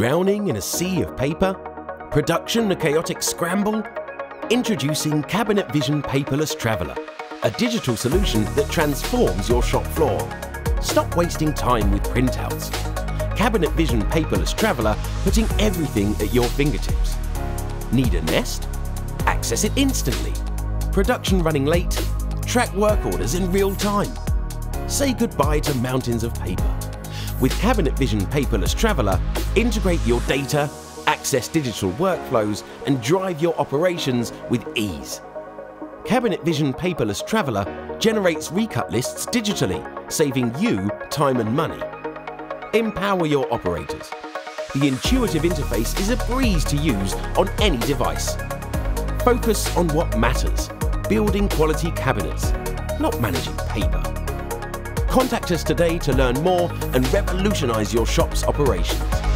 Drowning in a sea of paper? Production a chaotic scramble? Introducing Cabinet Vision Paperless Traveller, a digital solution that transforms your shop floor. Stop wasting time with printouts. Cabinet Vision Paperless Traveller putting everything at your fingertips. Need a nest? Access it instantly. Production running late? Track work orders in real time. Say goodbye to mountains of paper. With Cabinet Vision Paperless Traveller, integrate your data, access digital workflows, and drive your operations with ease. Cabinet Vision Paperless Traveller generates recut lists digitally, saving you time and money. Empower your operators. The intuitive interface is a breeze to use on any device. Focus on what matters, building quality cabinets, not managing paper. Contact us today to learn more and revolutionise your shop's operations.